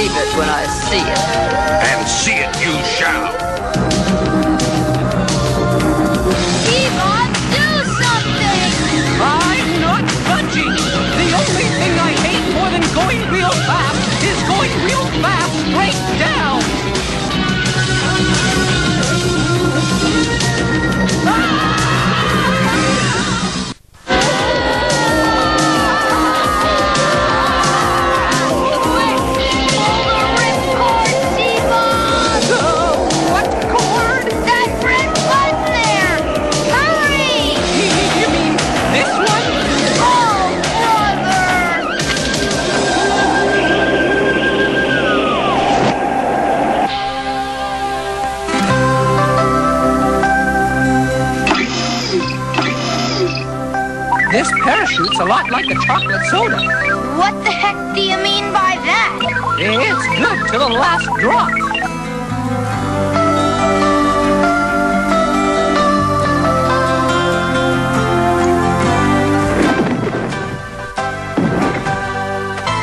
believe it when I see it. And see it you shall. Parachute's a lot like a chocolate soda. What the heck do you mean by that? It's good to the last drop.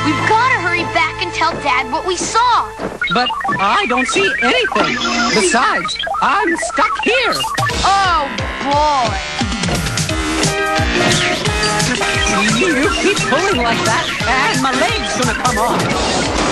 We've got to hurry back and tell Dad what we saw. But I don't see anything. Besides, I'm stuck here. Oh, boy. You keep pulling like that, and my leg's gonna come off.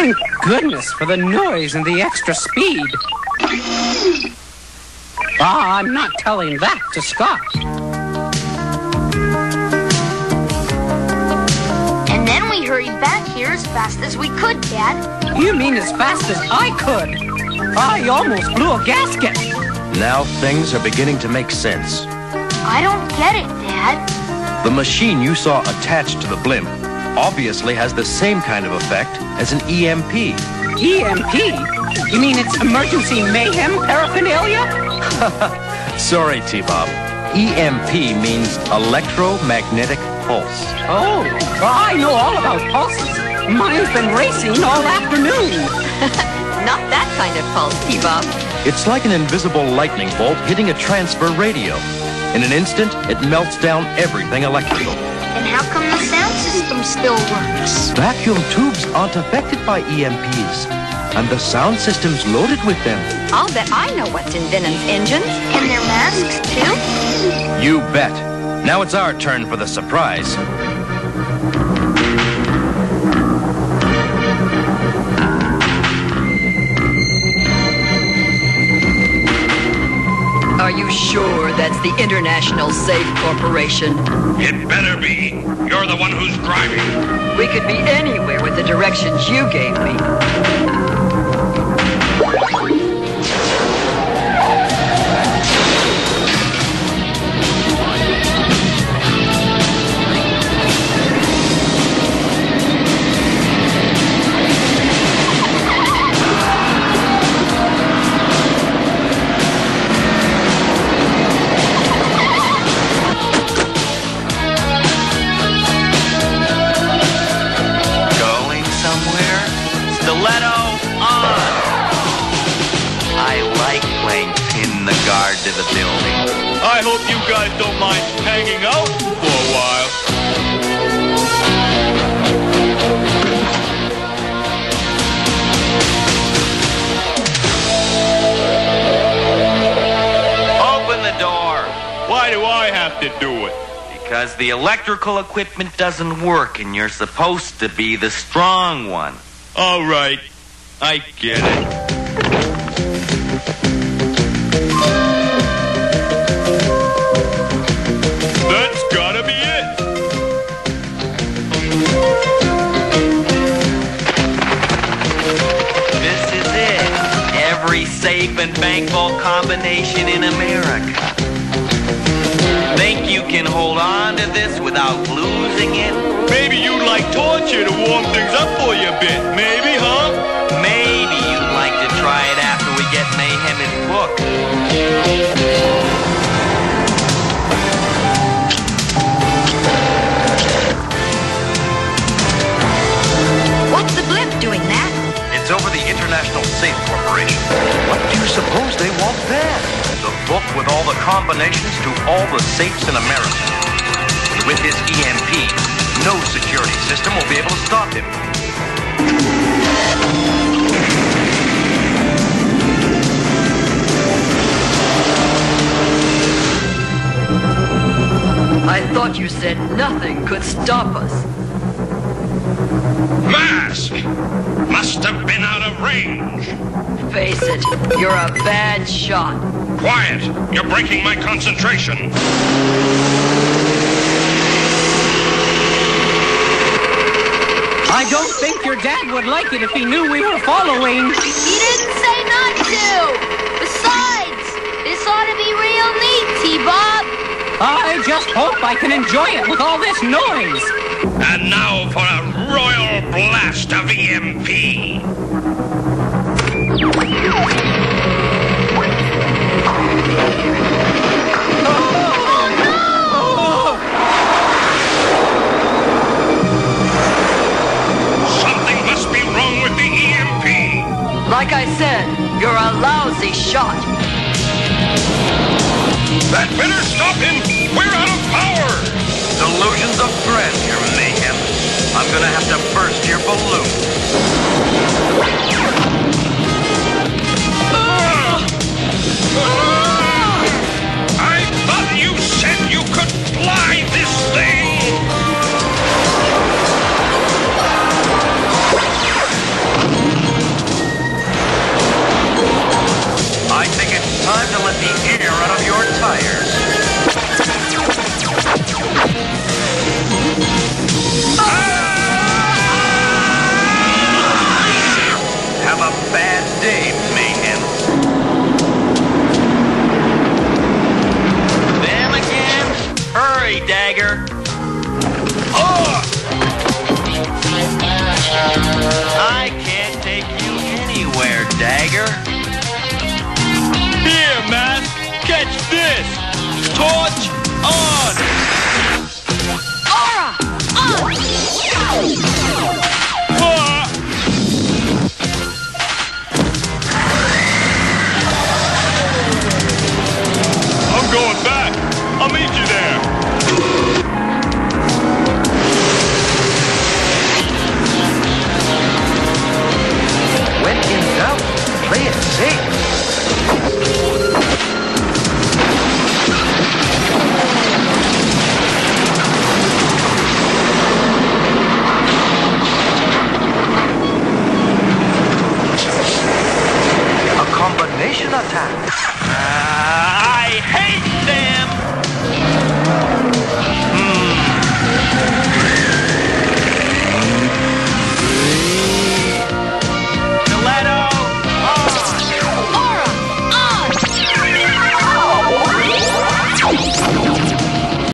Thank goodness for the noise and the extra speed. Ah, I'm not telling that to Scott. And then we hurried back here as fast as we could, Dad. You mean as fast as I could? I almost blew a gasket. Now things are beginning to make sense. I don't get it, Dad. The machine you saw attached to the blimp obviously has the same kind of effect as an E EMP. EMP? You mean it's emergency mayhem paraphernalia? Sorry, T-Bob. EMP means electromagnetic pulse. Oh, well, I know all about pulses. Mine's been racing all afternoon. Not that kind of pulse, T-Bob. It's like an invisible lightning bolt hitting a transistor radio. In an instant, it melts down everything electrical. And how come the sound system still works? Vacuum tubes aren't affected by EMPs, and the sound system's loaded with them. I'll bet I know what's in Venom's engines. And their masks, too? You bet. Now it's our turn for the surprise. Are you sure that's the International Safe Corporation? It better be. You're the one who's driving. We could be anywhere with the directions you gave me. Like playing pin the guard to the building. I hope you guys don't mind hanging out for a while. Open the door! Why do I have to do it? Because the electrical equipment doesn't work and you're supposed to be the strong one. All right, I get it. Safe and bank vault combination in America. Think you can hold on to this without losing it? Maybe you'd like torture to warm things up for you a bit. Maybe, huh? Maybe you'd like to try it after we get Mayhem his book. Safe Corporation. What do you suppose they want there? The book with all the combinations to all the safes in America. And with his EMP, no security system will be able to stop him. I thought you said nothing could stop us. Mask! Must have been out of range. Face it, you're a bad shot. Quiet! You're breaking my concentration. I don't think your dad would like it if he knew we were following. He didn't say not to. Besides, this ought to be real neat, T-Bob. I just hope I can enjoy it with all this noise. And now for a royal blast of EMP. Something must be wrong with the EMP. Like I said, you're a lousy shot. That better stop him. We're out of power. Delusions of grandeur, Mayhem. I'm gonna have to burst your balloon. Safe.